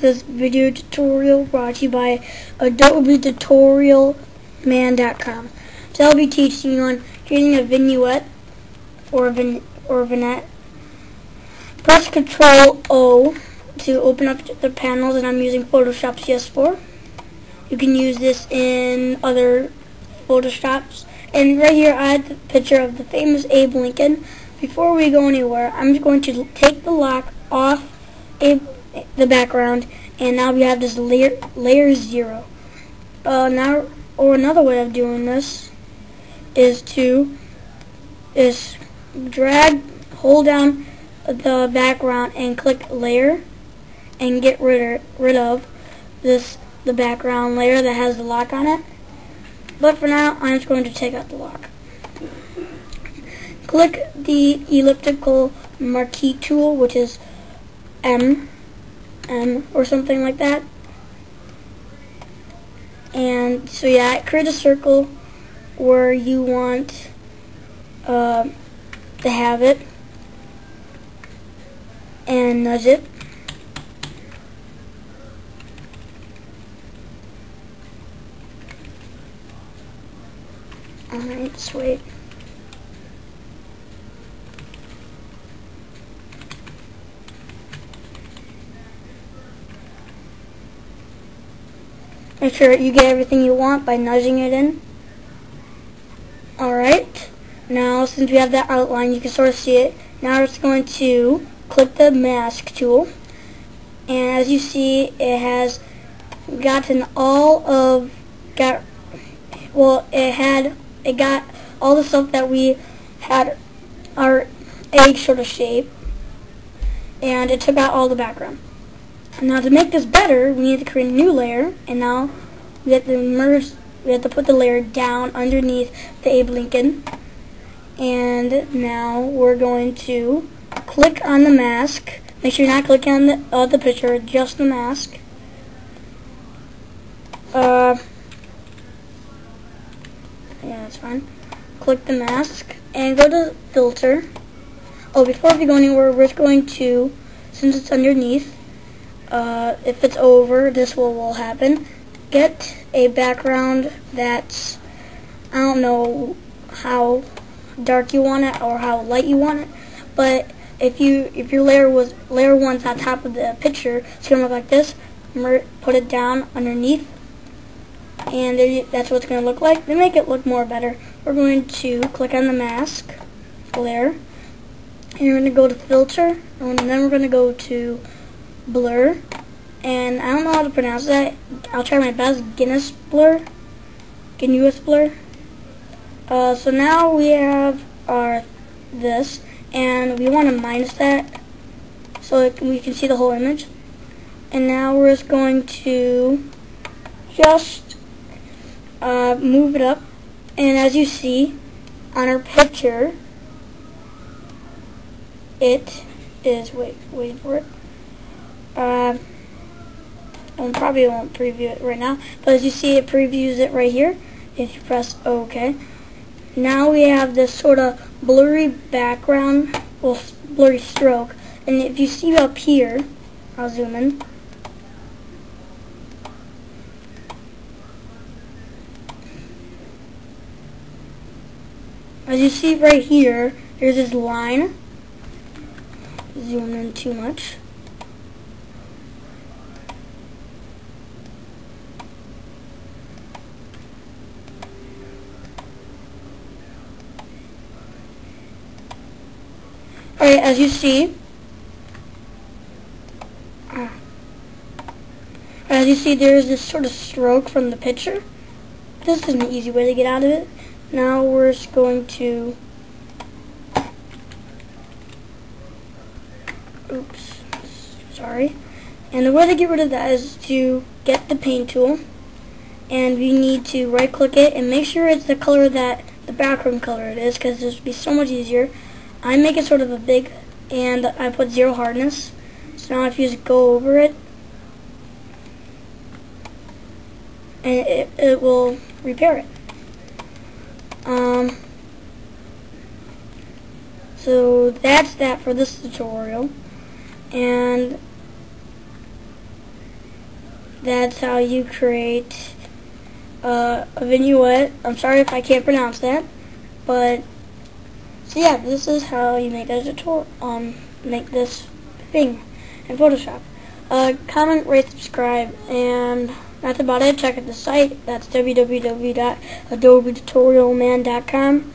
this video tutorial brought to you by AdobeTutorialMan.com. So I'll be teaching you on creating a vignette or a, vin or vignette. Press Control O to open up the panels and I'm using Photoshop CS4. You can use this in other Photoshops. And right here I have the picture of the famous Abe Lincoln. Before we go anywhere, I'm just going to take the lock off Abe the background, and now we have this layer layer zero. Uh, now, or another way of doing this is to is drag, hold down the background and click layer, and get rid of, rid of this the background layer that has the lock on it. But for now, I'm just going to take out the lock. Click the elliptical marquee tool, which is M M or something like that. And so yeah, create a circle where you want uh, to have it and nudge it. Alright, sweet. Make sure you get everything you want by nudging it in. Alright, now since we have that outline, you can sort of see it. Now it's going to click the mask tool. And as you see, it has gotten all of, got, well, it had, it got all the stuff that we had our egg sort of shape. And it took out all the background. Now to make this better, we need to create a new layer, and now we have to merge, we have to put the layer down underneath the Abe Lincoln. And now we're going to click on the mask. Make sure you're not clicking on the, uh, the picture, just the mask. Uh, yeah, that's fine. Click the mask and go to filter. Oh, before we go anywhere, we're just going to, since it's underneath, uh, if it's over, this will, will happen. Get a background that's, I don't know how dark you want it or how light you want it, but if you if your layer was layer one's on top of the picture, it's gonna look like this. Put it down underneath, and there, that's what it's gonna look like. To make it look more better, we're going to click on the mask layer, and you're gonna go to filter, and then we're gonna go to blur. And I don't know how to pronounce that. I'll try my best. Guinness blur. Guinness blur. Uh, so now we have our this, and we want to minus that so it, we can see the whole image. And now we're just going to just uh, move it up. And as you see on our picture, it is, wait, wait for it. Uh, I probably won't preview it right now, but as you see it previews it right here if you press OK. Now we have this sort of blurry background, well blurry stroke, and if you see up here, I'll zoom in, As you see right here, there's this line. Zoom in too much. As you see, uh, as you see there is this sort of stroke from the picture. This is an easy way to get out of it. Now we're just going to, oops, sorry. And the way to get rid of that is to get the paint tool and we need to right click it and make sure it's the color that the background color it is because this would be so much easier. I make it sort of a big, and I put zero hardness. So now if you just go over it, and it, it will repair it. Um, so that's that for this tutorial. And that's how you create uh, a vignette. I'm sorry if I can't pronounce that, but so yeah, this is how you make a tutorial. Um, make this thing in Photoshop. Uh, comment, rate, subscribe, and that's about it. Check out the site. That's www.adobetutorialman.com.